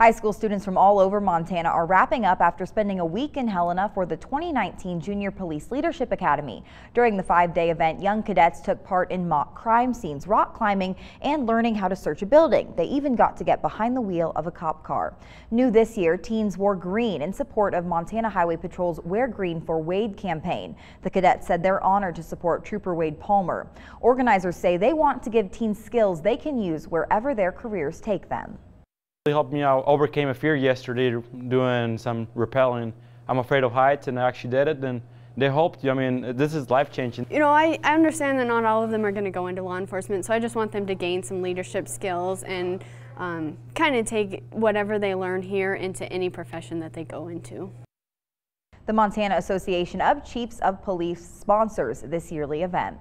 High school students from all over Montana are wrapping up after spending a week in Helena for the 2019 Junior Police Leadership Academy. During the five-day event, young cadets took part in mock crime scenes, rock climbing, and learning how to search a building. They even got to get behind the wheel of a cop car. New this year, teens wore green in support of Montana Highway Patrol's Wear Green for Wade campaign. The cadets said they're honored to support Trooper Wade Palmer. Organizers say they want to give teens skills they can use wherever their careers take them. They helped me out, overcame a fear yesterday doing some rappelling. I'm afraid of heights and I actually did it and they helped you. I mean, this is life changing. You know, I, I understand that not all of them are going to go into law enforcement, so I just want them to gain some leadership skills and um, kind of take whatever they learn here into any profession that they go into. The Montana Association of Chiefs of Police sponsors this yearly event.